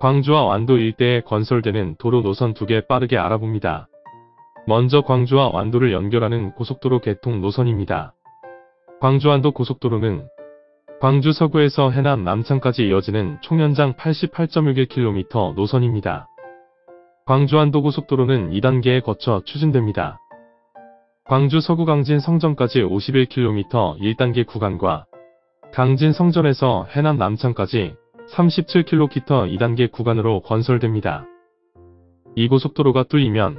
광주와 완도 일대에 건설되는 도로 노선 두 개 빠르게 알아봅니다. 먼저 광주와 완도를 연결하는 고속도로 개통 노선입니다. 광주완도 고속도로는 광주 서구에서 해남 남창까지 이어지는 총 연장 88.61km 노선입니다. 광주완도 고속도로는 2단계에 거쳐 추진됩니다. 광주 서구 강진 성전까지 51km 1단계 구간과 강진 성전에서 해남 남창까지 37km 2단계 구간으로 건설됩니다. 이 고속도로가 뚫리면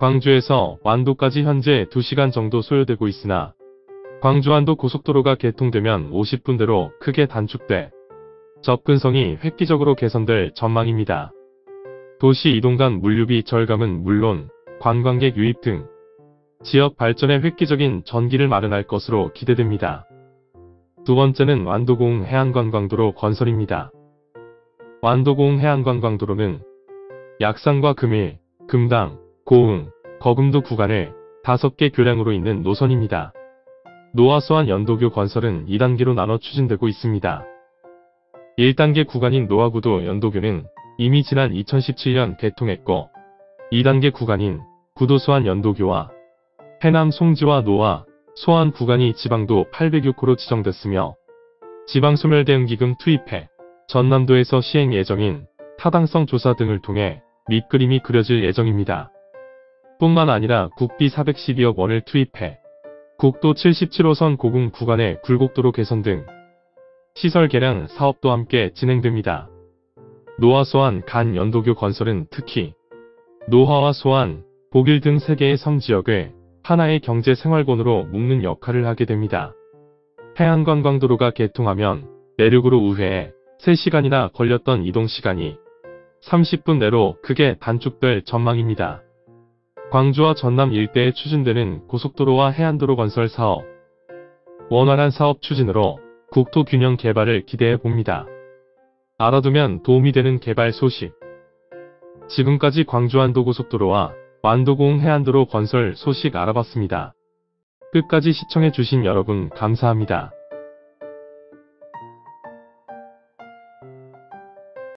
광주에서 완도까지 현재 2시간 정도 소요되고 있으나 광주완도 고속도로가 개통되면 50분대로 크게 단축돼 접근성이 획기적으로 개선될 전망입니다. 도시 이동 간 물류비 절감은 물론 관광객 유입 등 지역 발전에 획기적인 전기를 마련할 것으로 기대됩니다. 두 번째는 완도공 해안관광도로 건설입니다. 완도공 해안관광도로는 약산과 금일, 금당, 고흥, 거금도 구간을 5개 교량으로 있는 노선입니다. 노화소환 연도교 건설은 2단계로 나눠 추진되고 있습니다. 1단계 구간인 노화구도 연도교는 이미 지난 2017년 개통했고 2단계 구간인 구도소환 연도교와 해남 송지와 노화, 소환 구간이 지방도 806호로 지정됐으며 지방소멸대응기금 투입해 전남도에서 시행 예정인 타당성 조사 등을 통해 밑그림이 그려질 예정입니다. 뿐만 아니라 국비 412억 원을 투입해 국도 77호선 고궁 구간의 굴곡도로 개선 등 시설 개량 사업도 함께 진행됩니다. 노화 소환 간 연도교 건설은 특히 노화와 소환, 복일 등 3개의 성지역을 하나의 경제 생활권으로 묶는 역할을 하게 됩니다. 해안관광도로가 개통하면 내륙으로 우회해 3시간이나 걸렸던 이동시간이 30분 내로 크게 단축될 전망입니다. 광주와 전남 일대에 추진되는 고속도로와 해안도로 건설 사업 원활한 사업 추진으로 국토 균형 개발을 기대해 봅니다. 알아두면 도움이 되는 개발 소식 지금까지 광주완도 고속도로와 완도공 해안도로 건설 소식 알아봤습니다. 끝까지 시청해주신 여러분 감사합니다.